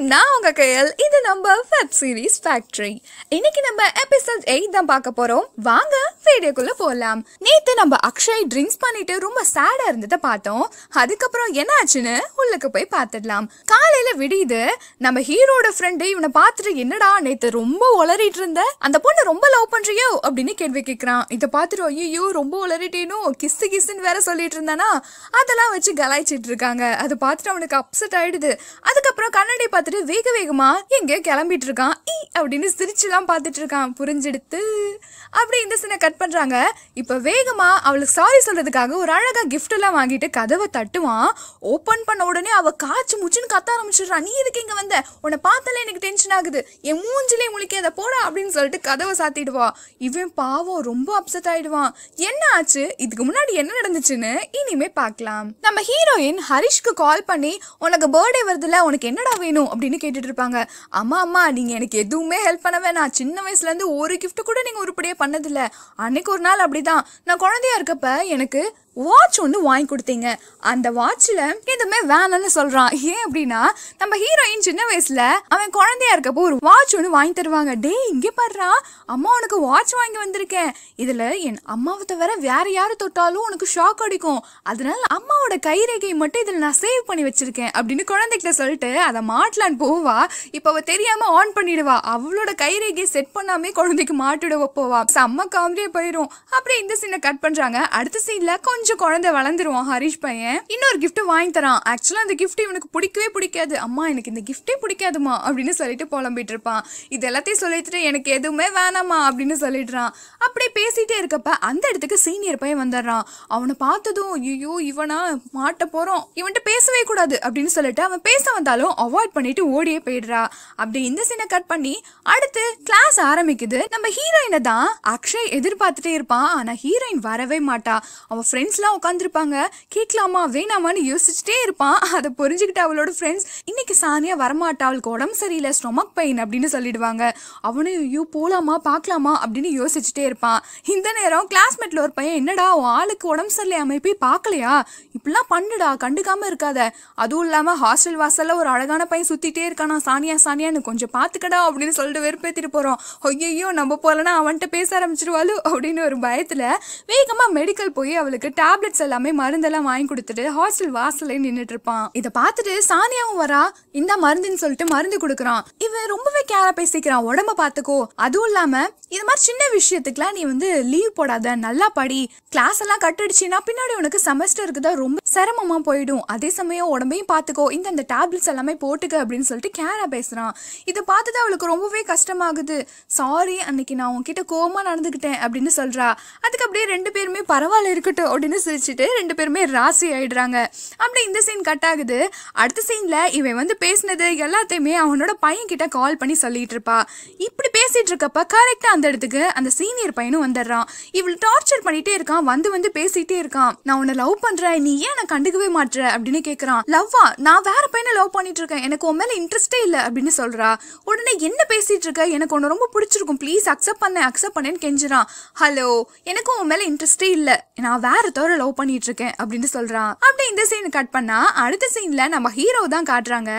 நான் உங்க கையல் இது நம்ம வெப் சீரிஸ் ஃபேக்ட்ரி இன்னைக்கு நம்ம எபிசோட் எயிட் தான் பார்க்க போறோம். வாங்க வீடியோக்குள்ளே போகலாம் நேற்று நம்ம அக்ஷய் ட்ரிங்க்ஸ் பண்ணிட்டு ரொம்ப சேடாக இருந்ததை பார்த்தோம். அதுக்கப்புறம் என்ன ஆச்சுன்னு உள்ளுக்கு போய் பார்த்துடலாம். காலையில் விடியுது. நம்ம ஹீரோட ஃப்ரெண்டு இவனை பார்த்துட்டு என்னடா நேற்று ரொம்ப உளறிட்டு இருந்த? அந்த பொண்ணு ரொம்ப லவ் பண்ணுறியோ அப்படின்னு கேள்வி கேட்குறான் இதை பார்த்துட்டு ஐயோ ரொம்ப உளறிட்டேனோ? கிஸ்ஸு கிஸ்ஸுன்னு வேற சொல்லிட்டு இருந்தானா? அதெல்லாம் வச்சு கலாய்ச்சிட்டு இருக்காங்க. அதை பார்த்துட்டு அவனுக்கு அப்செட் ஆயிடுது. அதுக்கப்புறம் கண்ணாடி பார்த்து பார்த்துட்டு வேக வேகமா எங்க கிளம்பிட்டு இருக்கான். ஈ அப்படின்னு சிரிச்சுலாம் பார்த்துட்டு இருக்கான். புரிஞ்செடுத்து. அப்படி இந்த சீனை கட் பண்றாங்க. இப்ப வேகமா அவளுக்கு சாரி சொல்றதுக்காக ஒரு அழகா கிஃப்ட் எல்லாம் வாங்கிட்டு கதவை தட்டுவான். ஓபன் பண்ண உடனே அவ காய்ச்சி முச்சுன்னு கத்த ஆரம்பிச்சிடுறான் நீ எதுக்கு இங்க வந்த? உன்னை பார்த்தாலே எனக்கு டென்ஷன் ஆகுது. என் மூஞ்சிலே முழிக்காத போடா அப்படின்னு சொல்லிட்டு கதவை சாத்திடுவா இவன் பாவம் ரொம்ப அப்செட் ஆயிடுவான். என்ன ஆச்சு? இதுக்கு முன்னாடி என்ன நடந்துச்சுன்னு இனிமே பார்க்கலாம். நம்ம ஹீரோயின் ஹரிஷ்க்கு கால் பண்ணி உனக்கு பர்த்டே வருதுல உனக்கு என்னடா வேணும்? அப்படின்னு கேட்டுட்டு இருப்பாங்க அம்மா அம்மா நீங்கள் எனக்கு எதுவுமே ஹெல்ப் பண்ண வேணாம். சின்ன வயசுலேருந்து ஒரு கிஃப்ட்டு கூட நீங்கள் உருப்படியாக பண்ணதில்லை. அன்னைக்கு ஒரு நாள் அப்படிதான். நான் குழந்தையா இருக்கப்ப எனக்கு வாட்ச் ஒன்று வாங்கி கொடுத்தீங்க. அந்த வாட்சில் எதுவுமே வேணாம்னு சொல்கிறான் ஏன் அப்படின்னா நம்ம ஹீரோயின் சின்ன வயசில் அவன் குழந்தையா இருக்கப்போ ஒரு வாட்ச் ஒன்று வாங்கி தருவாங்க. டேய் இங்கே பாடுறா அம்மா உனக்கு வாட்ச் வாங்கி வந்திருக்கேன். இதில் என் அம்மாவை தவிர வேற யார் தொட்டாலும் உனக்கு ஷாக் அடிக்கும். அதனால அம்மாவோட கைரேகையை மட்டும் இதில் நான் சேவ் பண்ணி வச்சிருக்கேன் அப்படின்னு குழந்தைகிட்ட சொல்லிட்டு அதை மாட்டலான்னு போவா. இப்போ அவள் தெரியாமல் ஆன் பண்ணிடுவா. அவளோட கைரேகையை செட் பண்ணாமே குழந்தைக்கு மாட்டிடுவ போவா. செம்ம காமெடியே போயிடும் அப்படியே இந்த சீனை கட் பண்ணுறாங்க அடுத்த சீனில் கொஞ்சம் குழந்தை வளர்ந்துருவான் ஹரிஷ் பையன். இன்னொரு கிஃப்ட் வாங்கி தரான். ஆக்சுவலா அந்த கிஃப்ட் இவனுக்கு பிடிக்கவே பிடிக்காது. அம்மா எனக்கு இந்த கிஃப்டே பிடிக்காதுமா அப்படின்னு சொல்லிட்டு புலம்பிட்டு இருப்பான். இது எல்லாத்தையும் சொல்லிட்டு எனக்கு எதுவுமே வேணாமா அப்படின்னு சொல்லிடுறான். அப்படியே பேசிட்டே இருக்கப்ப அந்த இடத்துக்கு சீனியர் பையன் வந்துடுறான். அவனை பார்த்ததும் ஐயோ இவனா மாட்ட போறோம். இவன்கிட்ட பேசவே கூடாது அப்படின்னு சொல்லிட்டு அவன் பேச வந்தாலும் அவாய்ட் பண்ணிட்டு ஓடியே போயிடுறா. அப்படி இந்த சீனை கட் பண்ணி அடுத்து கிளாஸ் ஆரம்பிக்குது. நம்ம ஹீரோயினை தான் அக்ஷய் எதிர்பார்த்துட்டே இருப்பான். ஆனா ஹீரோயின் வரவே மாட்டா. அவன் ஃப்ரெண்ட்ஸ் ஃப்ரெண்ட்ஸ்லாம் உட்காந்துருப்பாங்க கேட்கலாமா வேணாமான்னு யோசிச்சுட்டே இருப்பான். அதை புரிஞ்சுக்கிட்டு அவளோட ஃப்ரெண்ட்ஸ் இன்னைக்கு சானியா வரமாட்டா அவளுக்கு உடம்பு சரியில்லை ஸ்டொமக் பெயின் அப்படின்னு சொல்லிடுவாங்க. அவனும் ஐயோ போகலாமா பார்க்கலாமா அப்படின்னு யோசிச்சுட்டே இருப்பான். இந்த நேரம் கிளாஸ்மேட்டில் ஒரு பையன் என்னடா உன் ஆளுக்கு உடம்பு சரியில்லை போய் பார்க்கலையா? இப்படிலாம் பண்ணுடா கண்டுக்காமல் இருக்காத. அதுவும் இல்லாமல் ஹாஸ்டல் வாசலில் ஒரு அழகான பையன் சுற்றிட்டே இருக்கானா சானியா சானியான்னு கொஞ்சம் பார்த்துக்கடா அப்படின்னு சொல்லிட்டு வெறுப்பேற்றிட்டு போகிறோம் ஐயோ நம்ம போகலன்னா அவன்கிட்ட பேச ஆரம்பிச்சிருவாளு? அப்படின்னு ஒரு பயத்தில் வேகமாக மெடிக்கல் போய் அவளுக்கு டேப்லெட்ஸ் எல்லாமே மருந்தெல்லாம் வாங்கி கொடுத்துட்டு ஹாஸ்டல் வாசல்ல நின்றுட்டு இருப்பான் இதை பார்த்துட்டு சானியாவும் வரா இந்த மருந்துன்னு சொல்லிட்டு மருந்து கொடுக்குறான். இவன் ரொம்பவே கேரா பேசிக்கிறான். உடம்ப பாத்துக்கோ அதுவும் இல்லாம இது மாதிரி சின்ன விஷயத்துக்குலாம் நீ வந்து லீவ் போடாத. நல்லா படி. கிளாஸ் எல்லாம் கட்டடிச்சின்னா பின்னாடி உனக்கு செமஸ்டருக்கு தான் ரொம்ப சிரமமா போயிடும். அதே சமயம் உடம்பையும் பாத்துக்கோ இந்த அந்த டேப்லெட்ஸ் எல்லாமே போட்டுக்க அப்படின்னு சொல்லிட்டு கேரா பேசுறான். இதை பார்த்துட்டு அவளுக்கு ரொம்பவே கஷ்டமாகுது. சாரி அன்னைக்கு நான் உன்கிட்ட கோவமா நடந்துக்கிட்டேன் அப்படின்னு சொல்றா. அதுக்கு அப்படியே ரெண்டு பேருமே பரவாயில்ல இருக்கட்டும். அப்படின்னு சிரிச்சுட்டு ரெண்டு பேருமே ராசி ஆயிடுறாங்க. அப்படி இந்த சீன் கட் ஆகுது. அடுத்த சீன்ல இவன் வந்து பேசினது எல்லாத்தையுமே அவனோட பையன் கிட்ட கால் பண்ணி சொல்லிட்டு இருப்பா. இப்படி பேசிட்டு இருக்கப்ப கரெக்டா அந்த இடத்துக்கு அந்த சீனியர் பையனும் வந்துடுறான். இவள் டார்ச்சர் பண்ணிட்டே இருக்கான். வந்து வந்து பேசிட்டே இருக்கான். நான் உன்னை லவ் பண்றேன். நீ ஏன் நான் கண்டுக்கவே மாட்ற? அப்படின்னு கேக்குறான். லவ்வா நான் வேற பையனை லவ் பண்ணிட்டு இருக்கேன். எனக்கு உன் மேல இன்ட்ரெஸ்டே இல்ல அப்படின்னு சொல்றா. உடனே என்ன பேசிட்டு இருக்க? எனக்கு உன்னை ரொம்ப பிடிச்சிருக்கும். ப்ளீஸ் அக்செப்ட் பண்ண அக்செப்ட் பண்ணேன்னு கெஞ்சுறான். ஹலோ எனக்கும் உன் மேல இன்ட்ரெஸ்டே இல்ல. நான் வேற ஒருத்தவரை லவ் பண்ணிட்டு இருக்கேன் அப்படின்னு சொல்றான். அப்படி இந்த சீன் கட் பண்ணா அடுத்த சீன்ல நம்ம ஹீரோ தான் காட்டுறாங்க.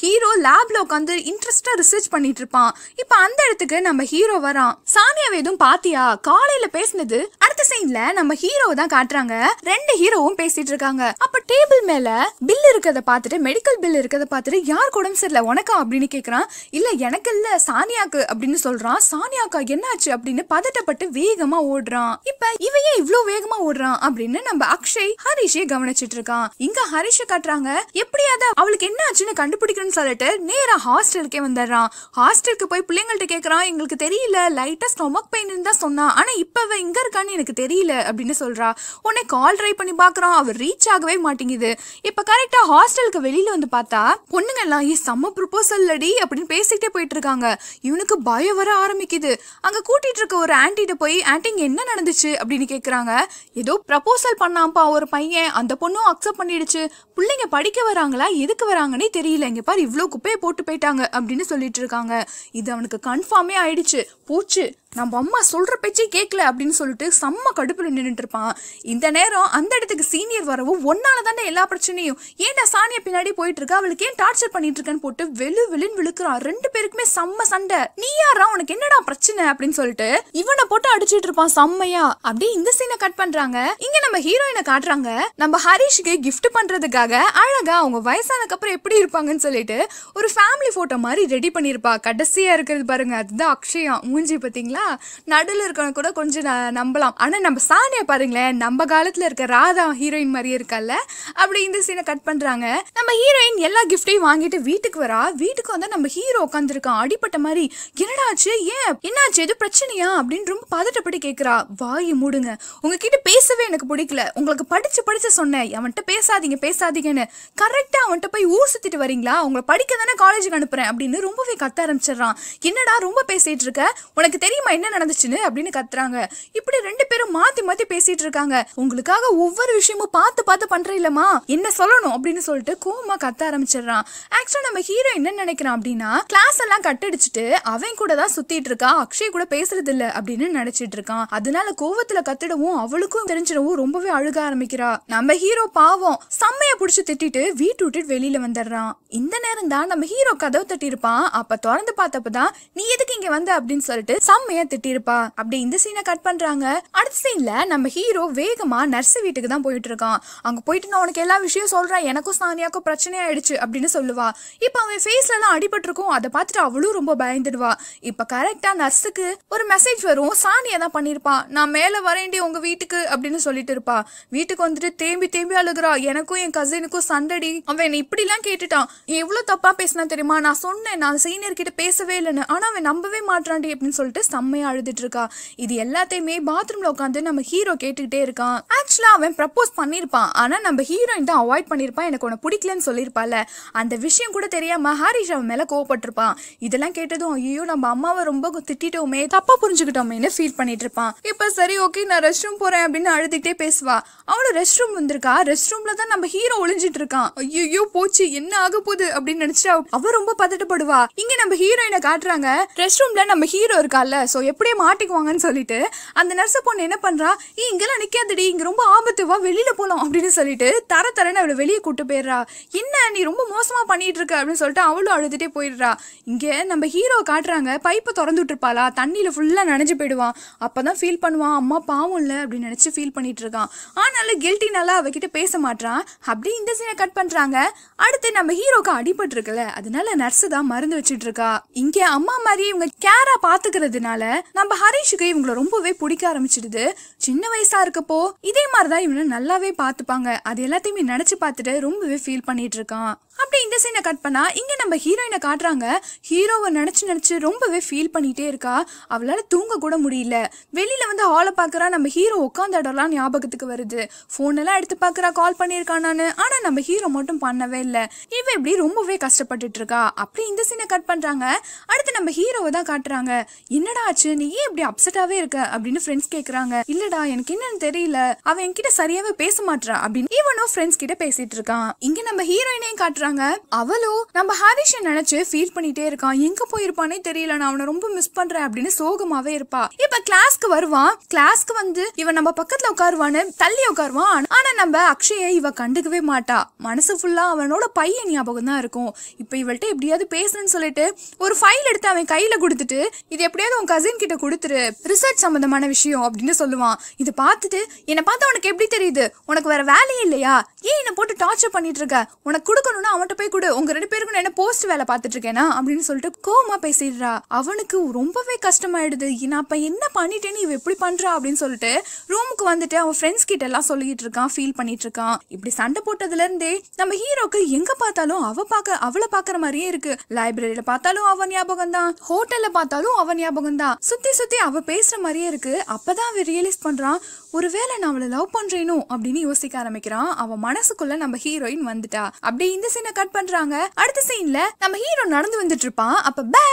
ஹீரோ லேப்ல உட்காந்து இன்ட்ரெஸ்டா ரிசர்ச் பண்ணிட்டு இருப்பான் இப்ப அந்த இடத்துக்கு நம்ம ஹீரோ வரான். சானியாவை எதுவும் பாத்தியா? காலையில பேசினது. அடுத்த சீன்ல நம்ம ஹீரோ தான் காட்டுறாங்க. ரெண்டு ஹீரோவும் பேசிட்டு இருக்காங்க அப்ப டேபிள் மேல பில் இருக்கிறத பார்த்துட்டு மெடிக்கல் பில் இருக்கிறத பார்த்துட்டு யாருக்கு உடம்பு சரியில்லை உனக்கா அப்படின்னு கேக்குறான். இல்ல எனக்கு இல்ல சானியாக்கு அப்படின்னு சொல்றான். சானியாக்கா என்னாச்சு அப்படின்னு பதட்டப்பட்டு வேகமா ஓடுறான். இப்ப இவையே இவ்வளவு வேகமா ஓடுறான் அப்படின்னு நம்ம அக்ஷய் ஹரிஷை கவனிச்சிட்டு இருக்கான் இங்க ஹரிஷ காட்டுறாங்க எப்படியாவது அவளுக்கு என்ன ஆச்சுன்னு கண்டுபிடிக்கணும்னு சொல்லிட்டு நேரா ஹாஸ்டலுக்கே வந்துடுறான். ஹாஸ்டலுக்கு போய் பிள்ளைங்கள்ட்ட கேக்குறான் எங்களுக்கு தெரியல லைட்டா ஸ்டொமக் பெயின் தான் சொன்னா ஆனா இப்ப அவ இங்க இருக்கான்னு எனக்கு தெரியல அப்படின்னு சொல்றா. உடனே கால் ட்ரை பண்ணி பாக்குறான் அவர் ரீச் ஆகவே மாட்டேங்குது. இப்ப கரெக்டா ஹாஸ்டலுக்கு வெளியில வந்து பார்த்தா பொண்ணுங்க எல்லாம் ஏ செம்ம ப்ரொபோசல் அடி அப்படின்னு பேசிக்கிட்டே போயிட்டு இருக்காங்க இவனுக்கு பயம் வர ஆரம்பிக்குது. அங்க கூட்டிட்டு இருக்க ஒரு ஆன்டிட்ட போய் ஆன்டிங்க என்ன நடந்துச்சு? அப்படின்னு கேக்குறாங்க. ஏதோ ப்ரப்போசல் பண்ணாம்பா ஒரு பையன். அந்த பொண்ணும் அக்செப்ட் பண்ணிடுச்சு. பிள்ளைங்க படிக்க வராங்களா? எதுக்கு வராங்கன்னே தெரியல. இங்க பாரு இவ்வளோ குப்பையை போட்டு போயிட்டாங்க அப்படின்னு சொல்லிட்டு இருக்காங்க. இது அவனுக்கு கன்ஃபார்மே ஆயிடுச்சு. போச்சு. நம்ம அம்மா சொல்ற பேச்சே கேட்கல அப்படின்னு சொல்லிட்டு செம்ம கடுப்பில் நின்னுட்டு இருப்பான். இந்த நேரம் அந்த இடத்துக்கு சீனியர் வரவும் ஒன்னால தானே எல்லா பிரச்சனையும். ஏன்டா சாணியை பின்னாடி போயிட்டு இருக்கா? அவளுக்கு ஏன் டார்ச்சர் பண்ணிட்டு இருக்கேன்னு போட்டு வெளு வெளுன்னு விழுக்கிறான் ரெண்டு பேருக்குமே செம்ம சண்டை. நீ யாரா உனக்கு என்னடா பிரச்சனை? அப்படின்னு சொல்லிட்டு இவனை போட்டு அடிச்சிட்டு இருப்பான் செம்மையா. அப்படியே இந்த சீனை கட் பண்றாங்க. இங்க நம்ம ஹீரோயினை காட்டுறாங்க? நம்ம ஹரிஷ்க்கு கிஃப்ட் பண்றதுக்காக அழகா அவங்க வயசானக்கு அப்புறம் எப்படி இருப்பாங்கன்னு சொல்லிட்டு ஒரு ஃபேமிலி போட்டோ மாதிரி ரெடி பண்ணியிருப்பா. கடைசியா இருக்கிறது பாருங்க அதுதான் அக்ஷயா. மூஞ்சி பார்த்தீங்களா? நடுவில் இருக்கவங்க கூட கொஞ்சம் ந- நம்பலாம். ஆனா நம்ம சானியா பாருங்களேன் நம்ம காலத்துல இருக்க ராதா ஹீரோயின் மாதிரியே இருக்கல்ல அப்படி இந்த சீனை கட் பண்றாங்க. நம்ம ஹீரோயின் எல்லா கிஃப்டையும் வாங்கிட்டு வீட்டுக்கு வரா. வீட்டுக்கு வந்தா நம்ம ஹீரோ உட்காந்துருக்கான் அடிப்பட்ட மாதிரி என்னடா ஆச்சு? ஏன்? என்னாச்சு? எது பிரச்சனையா? அப்படின்னு ரொம்ப பதட்டப்படி கேட்குறா வாயை மூடுங்க. உங்ககிட்ட பேசவே எனக்கு பிடிக்கல. உங்களுக்கு படிச்சு படிச்சு சொன்னேன். அவன்கிட்ட பேசாதீங்க பேசாதீங்கன்னு. கரெக்டாக அவன்கிட்ட போய் ஊர் சுத்திட்டு வரீங்களா? உங்களை படிக்க தானே காலேஜுக்கு அனுப்புறேன் அப்படின்னு ரொம்பவே கத்த ஆரம்பிச்சிடுறான். என்னடா ரொம்ப பேசிட்டு இருக்க? உனக்கு தெரியுமா என்ன நடந்துச்சுன்னு? அப்படின்னு கத்துறாங்க. இப்படி ரெண்டு பேரும் மாத்தி மாத்தி பேசிட்டு இருக்காங்க. உங்களுக்காக ஒவ்வொரு விஷயமும் பார்த்து பார்த்து பண்றேன் இல்லமா என்ன சொல்லணும்? அப்படின்னு சொல்லிட்டு கோமா கத்த ஆரம்பிச்சிடுறான். ஆக்சுவலா நம்ம ஹீரோ என்ன நினைக்கிறான் அப்படின்னா கிளாஸ் எல்லாம் கட்டடிச்சிட்டு அவன் கூட தான் சுத்திட்டு இருக்கா அக்ஷய் கூட பேசுறது இல்ல அப்படின்னு நினைச்சிட்டு இருக்கான். அதனால கோவத்துல கத்திடவும் அவளுக்கும் தெரிஞ்சிடவும் ரொம்பவே அழுக ஆரம்பிக்கிறா. நம்ம ஹீரோ பாவம் செம்மைய புடிச்சு திட்டிட்டு வீட்டு விட்டுட்டு வெளியில வந்துடுறான். இந்த நேரம் தான் நம்ம ஹீரோ கதவு தட்டியிருப்பான். அப்ப திறந்து பார்த்தப்பதான் நீ எதுக்கு இங்க வந்த? அப்படின்னு சொல்லிட்டு செம்மையா திட்டிருப்பா அப்படி இந்த சீனை கட் பண்றாங்க. அடுத்த சீன்ல நம்ம ஹீரோ வேகமா நர்ஸ் வீட்டுக்கு தான் போயிட்டு இருக்கான். அங்க போயிட்டு நான் உனக்கு எல்லா விஷயம் சொல்றேன். எனக்கும் சானியாக்கும் பிரச்சனை ஆயிடுச்சு அப்படின்னு சொல்லுவா. இப்ப அவன் ஃபேஸ்ல எல்லாம் அடிபட்டிருக்கும் அதை பார்த்துட்டு அவளும் ரொம்ப பயந்துடுவா. இப்ப கரெக்டா நர்ஸுக்கு ஒரு மெசேஜ் வரும். சானியா தான் பண்ணிருப்பான் நான் மேல வரேண்டி உங்க வீட்டுக்கு அப்படின்னு சொல்லிட்டு இருப்பா. வீட்டுக்கு வந்துட்டு தேம்பி தேம்பி அழுகுறா. எனக்கும் என் கசினுக்கும் சண்டடி. அவன் என்னை இப்படிலாம் கேட்டுட்டான். எவ்வளோ எவ்வளவு தப்பா பேசினா தெரியுமா? நான் சொன்னேன். நான் சீனியர் கிட்ட பேசவே இல்லைன்னு. ஆனா அவன் நம்பவே மாட்டான்டி அப்படின்னு சொல்லிட்டு செம்மையா அழுதுட்டு இருக்கா. இது எல்லாத்தையுமே பாத்ரூம்ல உட்காந்து நம்ம ஹீரோ கேட்டுக்கிட்டே இருக்கான். ஆக்சுவலா அவன் ப்ரப்போஸ் பண்ணிருப்பான். ஆனா நம்ம ஹீரோயின் தான் அவாய்ட் பண்ணிருப்பான். எனக்கு உன பிடிக்கலன்னு சொல்லியிருப்பால அந்த விஷயம் கூட தெரியாம ஹாரிஷ் அவன் மேல கோவப்பட்டிருப்பான். இதெல்லாம் கேட்டதும் ஐயோ நம்ம அம்மாவை ரொம்ப திட்டிட்டோமே தப்பா புரிஞ்சுக்கிட்டோமேன்னு ஃபீல் பண்ணிட்டு இருப்பான். இப்ப சரி ஓகே நான் ரெஸ்ட் ரூம் போறேன் அப்படின்னு அழுதுகிட்டே பேசுவா. அவளும் ரெஸ்ட் ரூம் வந்திருக்கா. ரெஸ்ட் ரூம்ல தான் நம்ம ஹீரோ ஒளிஞ்சிட்டு இருக்கான். ஐயோ போச்சு. என்ன ஆக போகுது? அப்படின்னு நினைச்சா அவ- ரொம்ப பதட்டப்படுவா. இங்க நம்ம ஹீரோயினை காட்டுறாங்க. ரெஸ்ட் ரூம்ல நம்ம ஹீரோ இருக்கால சோ எப்படியே மாட்டிக்குவாங்கன்னு சொல்லிட்டு அந்த நர்ஸ் பொண்ணு என்ன பண்றா? இங்கெல்லாம் நிக்காதடி. இங்க ரொம்ப ஆபத்துவா வெளியில போலாம். அப்படின்னு சொல்லிட்டு தர தரன்னு அவளை வெளியே கூட்டு போயிடுறா. என்ன நீ ரொம்ப மோசமா பண்ணிட்டு இருக்க? அப்படின்னு சொல்லிட்டு அவளும் அழுதுட்டே போயிடுறா. இங்க நம்ம ஹீரோ காட்டுறாங்க. பைப்பை திறந்து விட்டுருப்பாளா தண்ணியில ஃபுல்லா நனைஞ்சு போயிடுவான். அப்பதான் ஃபீல் பண்ணுவான். அம்மா பாவம் இல்ல. அப்படின்னு நினைச்சு ஃபீல் பண்ணிட்டு இருக்கான். ஆனாலும் கில்ட்டினால அவகிட்ட பேச மாட்டான் அப்படி இந்த சீனை கட் பண்றாங்க. அடுத்து நம்ம ஹீரோக்கு அடிபட்டு இருக்குல்ல அதனால நர்ஸ் தான் மருந்து வச்சிட்டு இருக்கா. இங்க அம்மா மாதிரி இவங்க கேரா பாத்துக்கிறதுனால நம்ம ஹரிஷுக்கு இவங்கள ரொம்பவே பிடிக்க ஆரம்பிச்சிடுது. சின்ன வயசா இருக்கப்போ இதே மாதிரிதான் இவனை நல்லாவே பாத்துப்பாங்க அது எல்லாத்தையுமே நினைச்சு பார்த்துட்டு ரொம்பவே ஃபீல் பண்ணிட்டு இருக்கான். அப்படி இந்த சீனை கட் பண்ணால் இங்கே நம்ம ஹீரோயினை காட்டுறாங்க. ஹீரோவை நினச்சி நினச்சி ரொம்பவே ஃபீல் பண்ணிகிட்டே இருக்கா. அவளால் தூங்க கூட முடியல. வெளியில் வந்து ஹாலை பார்க்குறா நம்ம ஹீரோ உட்காந்த இடம்லாம் ஞாபகத்துக்கு வருது. ஃபோனெல்லாம் எல்லாம் எடுத்து பார்க்குறா கால் பண்ணியிருக்கான் ஆனால் நம்ம ஹீரோ மட்டும் பண்ணவே இல்லை. இவ இப்படி ரொம்பவே கஷ்டப்பட்டுட்டு இருக்கா. அப்படி இந்த சீனை கட் பண்ணுறாங்க அடுத்து நம்ம ஹீரோவை தான் காட்டுறாங்க. என்னடா ஆச்சு? நீ ஏன் இப்படி அப்செட்டாகவே இருக்க? அப்படின்னு ஃப்ரெண்ட்ஸ் கேட்குறாங்க இல்லடா எனக்கு என்னன்னு தெரியல. அவன் என்கிட்ட சரியாகவே பேச மாட்றா. அப்படின்னு இவனும் ஃப்ரெண்ட்ஸ் கிட்ட பேசிட்டு இருக்கான். இங்கே நம்ம ஹீரோயினையும் காட்டுறாங்க. அவளும் நம்ம ஹாரிஷ நினைச்சு ஃபீல் பண்ணிட்டே இருக்கான் எங்க போயிருப்பானே தெரியல நான் அவனை ரொம்ப மிஸ் பண்றேன் அப்படின்னு சோகமாவே இருப்பா. இப்ப கிளாஸ்க்கு வருவான் கிளாஸ்க்கு வந்து இவன் நம்ம பக்கத்துல உட்காருவான்னு தள்ளி உட்காருவான். ஆனா நம்ம அக்ஷய இவ கண்டுக்கவே மாட்டா. மனசு ஃபுல்லா அவனோட பையன் ஞாபகம் தான் இருக்கும். இப்ப இவள்கிட்ட எப்படியாவது பேசணும்னு சொல்லிட்டு ஒரு ஃபைல் எடுத்து அவன் கையில கொடுத்துட்டு இது எப்படியாவது உன் கசின் கிட்ட கொடுத்துரு. ரிசர்ச் சம்பந்தமான விஷயம் அப்படின்னு சொல்லுவான். இதை பார்த்துட்டு என்னை பார்த்தா உனக்கு எப்படி தெரியுது? உனக்கு வேற வேலையே இல்லையா? ஏன் என்னை போட்டு டார்ச்சர் பண்ணிட்டு இருக்க உனக்கு கொடுக்கணும்னா அவன்கிட்ட போய் கொடு. உங்க ரெண்டு பேருக்கும் நான் என்ன போஸ்ட் வேலை பார்த்துட்டு இருக்கேனா அப்படின்னு சொல்லிட்டு கோமா பேசிடுறா. அவனுக்கு ரொம்பவே கஷ்டமாயிடுது. நான் அப்ப என்ன பண்ணிட்டேன்னு இவ எப்படி பண்றா அப்படின்னு சொல்லிட்டு ரூமுக்கு வந்துட்டு அவன் ஃப்ரெண்ட்ஸ் கிட்ட எல்லாம் சொல்லிட்டு இருக்கான் ஃபீல் பண்ணிட்டு இருக்கான். இப்படி சண்டை போட்டதுல இருந்தே நம்ம ஹீரோக்கு எங்க பார்த்தாலும் அவ பார்க்க அவளை பாக்குற மாதிரியே இருக்கு. லைப்ரரியில பார்த்தாலும் அவன் ஞாபகம் தான். ஹோட்டல்ல பார்த்தாலும் அவன் ஞாபகம் தான். சுத்தி சுத்தி அவ பேசுற மாதிரியே இருக்கு. அப்பதான் அவன் ரியலைஸ் பண்றான் ஒருவேளை நான் அவளை லவ் பண்றேனோ? அப்படின்னு யோசிக்க ஆரம்பிக்கிறான். அவன் மனசுக்குள்ள நம்ம ஹீரோயின் வந்துட்டா. அப்படியே இந்த சீனை கட் பண்றாங்க. அடுத்த சீன்ல நம்ம ஹீரோ நடந்து வந்துட்டு இருப்பான் அப்ப பே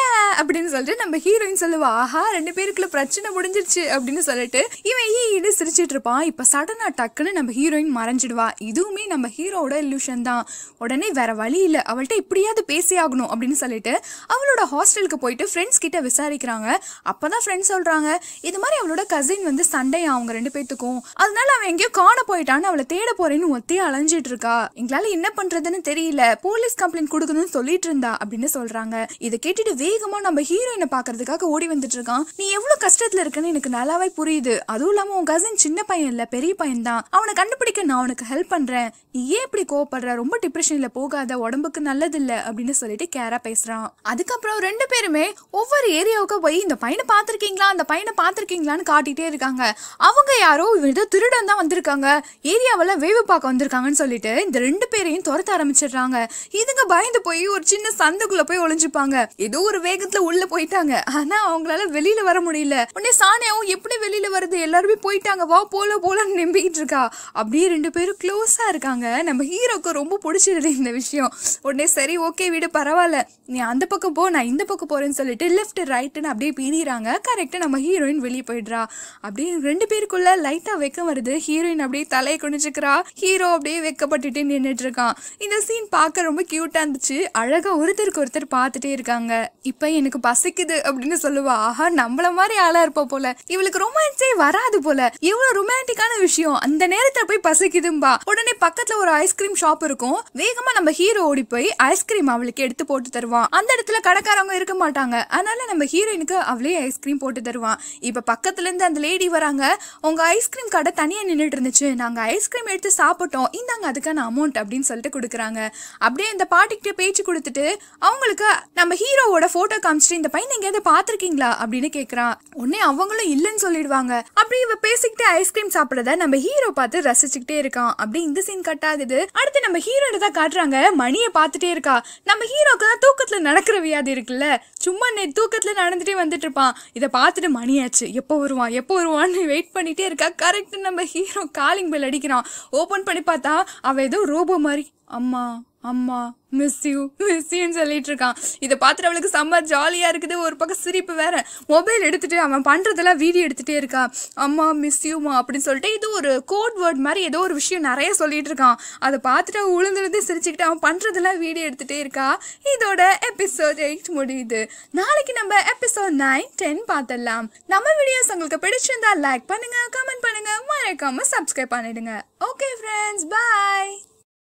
அப்படின்னு சொல்லிட்டு நம்ம ஹீரோயின் சொல்லுவா ஆஹா ரெண்டு பேருக்குள்ள பிரச்சனை முடிஞ்சிருச்சு. அப்படின்னு சொல்லிட்டு இவன் ஈடு சிரிச்சிட்டு இருப்பான் இப்ப சடனா டக்குன்னு நம்ம ஹீரோயின் மறைஞ்சிடுவா. இதுவுமே நம்ம ஹீரோவோட இல்லூஷன் தான். உடனே வேற வழி இல்ல. அவள்கிட்ட இப்படியாவது பேசி ஆகணும் அப்படின்னு சொல்லிட்டு அவளோட ஹாஸ்டலுக்கு போயிட்டு ஃப்ரெண்ட்ஸ் கிட்ட விசாரிக்கிறாங்க. அப்பதான் ஃப்ரெண்ட்ஸ் சொல்றாங்க இது மாதிரி அவளோட கசின் வந்து சண்டையா? அவங்க ரெண்டு பேத்துக்கும். அதனால அவன் எங்கேயோ காண போயிட்டான்னு அவளை தேட போறேன்னு ஒத்தையா அலைஞ்சிட்டு இருக்கா எங்களால என்ன பண்றதுன்னு தெரியல. போலீஸ் கம்ப்ளைண்ட் கொடுக்கணும்னு சொல்லிட்டு இருந்தா அப்படின்னு சொல்றாங்க. இதை கேட்டுட்டு வேகமா நம்ம ஹீரோயினை பாக்குறதுக்காக ஓடி வந்துட்டு இருக்கான் நீ எவ்வளவு கஷ்டத்துல இருக்குன்னு எனக்கு நல்லாவே புரியுது. அதுவும் இல்லாம உன் கசின் சின்ன பையன் இல்ல பெரிய பையன் தான். அவனை கண்டுபிடிக்க நான் உனக்கு ஹெல்ப் பண்றேன். நீ ஏன் இப்படி கோவப்படுற? ரொம்ப டிப்ரெஷன்ல போகாத. உடம்புக்கு நல்லது இல்ல அப்படின்னு சொல்லிட்டு கேரா பேசுறான். அதுக்கப்புறம் ரெண்டு பேருமே ஒவ்வொரு ஏரியாவுக்கு போய் இந்த பையனை பாத்திருக்கீங்களா அந்த பையனை பாத்திருக்கீங்களான்னு காட்டிட்டே இருக்காங்க. அவங்க யாரோ ஏதோ திருடன் தான் வந்திருக்காங்க. ஏரியாவில் வேவு பார்க்க வந்திருக்காங்க. இருக்காங்கன்னு சொல்லிட்டு இந்த ரெண்டு பேரையும் துரத்த ஆரம்பிச்சிடுறாங்க. இதுங்க பயந்து போய் ஒரு சின்ன சந்துக்குள்ள போய் ஒளிஞ்சுப்பாங்க. ஏதோ ஒரு வேகத்துல உள்ள போயிட்டாங்க. ஆனா அவங்களால வெளியில வர முடியல. உடனே சானியாவும் எப்படி வெளியில வருது? எல்லாருமே போயிட்டாங்க. வா போல போலன்னு நம்பிக்கிட்டு இருக்கா. அப்படியே ரெண்டு பேரும் க்ளோஸா இருக்காங்க. நம்ம ஹீரோக்கு ரொம்ப பிடிச்சிருது இந்த விஷயம். உடனே சரி ஓகே விடு பரவாயில்ல. நீ அந்த பக்கம் போ நான் இந்த பக்கம் போறேன்னு சொல்லிட்டு லெஃப்ட் ரைட்டுன்னு அப்படியே பிரியிறாங்க கரெக்டா நம்ம ஹீரோயின் வெளியே போயிடுறா. அப்படியே ரெண்டு பேருக்குள்ள லைட்டா வைக்க வருது. ஹீரோயின் அப்படியே தலையை குனிச்சுக்கிறா ஹீரோ அப்படியே வெக்கப்பட்டுட்டு நின்றுட்டு இருக்கான் இந்த சீன் பார்க்க ரொம்ப க்யூட்டாக இருந்துச்சு. அழகாக ஒருத்தருக்கு ஒருத்தர் பார்த்துட்டே இருக்காங்க. இப்போ எனக்கு பசிக்குது அப்படின்னு சொல்லுவா. ஆஹா நம்மள மாதிரி ஆளாக இருப்பா போல. இவளுக்கு ரொமான்ஸே வராது போல. எவ்வளோ ரொமான்டிக்கான விஷயம். அந்த நேரத்தில் போய் பசிக்குதும்பா. உடனே பக்கத்தில் ஒரு ஐஸ்கிரீம் ஷாப் இருக்கும். வேகமாக நம்ம ஹீரோ ஓடி போய் ஐஸ்கிரீம் அவளுக்கு எடுத்து போட்டு தருவான். அந்த இடத்துல கடைக்காரவங்க இருக்க மாட்டாங்க. அதனால நம்ம ஹீரோயினுக்கு அவளே ஐஸ்கிரீம் போட்டு தருவான். இப்போ பக்கத்துலேருந்து அந்த லேடி வராங்க. உங்கள் ஐஸ்கிரீம் கடை தனியாக நின்றுட்டு இருந்துச்சு. நாங்கள் ஐஸ்கிரீம் எடுத்து சாப்பிட்டோம். இந்தாங்க அதுக்கான அமௌண்ட் அப்படின்னு சொல்லிட்டு கொடுக்குறாங்க. அப்படியே இந்த பாட்டிக்கிட்ட பேச்சு கொடுத்துட்டு அவங்களுக்கு நம்ம ஹீரோவோட போட்டோ காமிச்சிட்டு இந்த பையன் எங்கேயாவது பாத்திருக்கீங்களா அப்படின்னு கேட்குறான் உடனே அவங்களும் இல்லைன்னு சொல்லிடுவாங்க. அப்படி இவ பேசிக்கிட்டு ஐஸ்கிரீம் சாப்பிடறத நம்ம ஹீரோ பார்த்து ரசிச்சுக்கிட்டே இருக்கான். அப்படி இந்த சீன் கட் ஆகுது. அடுத்து நம்ம ஹீரோட தான் காட்டுறாங்க. மணியை பார்த்துட்டே இருக்கா. நம்ம ஹீரோக்கு தான் தூக்கத்துல நடக்கிற வியாதி இருக்குல்ல. சும்மா நே தூக்கத்துல நடந்துட்டே வந்துட்டு இருப்பான். இதை பார்த்துட்டு மணியாச்சு எப்போ வருவான்? எப்போ வருவான்னு வெயிட் பண்ணிட்டே இருக்கா. கரெக்ட் நம்ம ஹீரோ காலிங் பெல் அடிக்கிறான். ஓபன் பண்ணி பார்த்தா பார்த்தா அவள் ஏதோ ரோபோ மாதிரி. அம்மா. அம்மா மிஸ் யூ மிஸ் யூன்னு சொல்லிட்டு இருக்கான். இதை பார்த்துட்டு அவளுக்கு செம்ம ஜாலியாக இருக்குது. ஒரு பக்கம் சிரிப்பு வேற. மொபைல் எடுத்துட்டு அவன் பண்ணுறதெல்லாம் வீடியோ எடுத்துகிட்டே இருக்கா அம்மா மிஸ் யூமா அப்படின்னு சொல்லிட்டு இது ஒரு கோட் வேர்ட் மாதிரி ஏதோ ஒரு விஷயம் நிறைய சொல்லிட்டு இருக்கான். அதை பார்த்துட்டு அவன் உளுந்துருந்து சிரிச்சுக்கிட்டு அவன் பண்ணுறதெல்லாம் வீடியோ எடுத்துகிட்டே இருக்கா. இதோட எபிசோட் எயிட் முடியுது. நாளைக்கு நம்ம எபிசோட் நைன் டென் பார்த்துடலாம். நம்ம வீடியோஸ் உங்களுக்கு பிடிச்சிருந்தா லைக் பண்ணுங்க கமெண்ட் பண்ணுங்க. மறக்காம சப்ஸ்கிரைப் பண்ணிடுங்க. Okay friends bye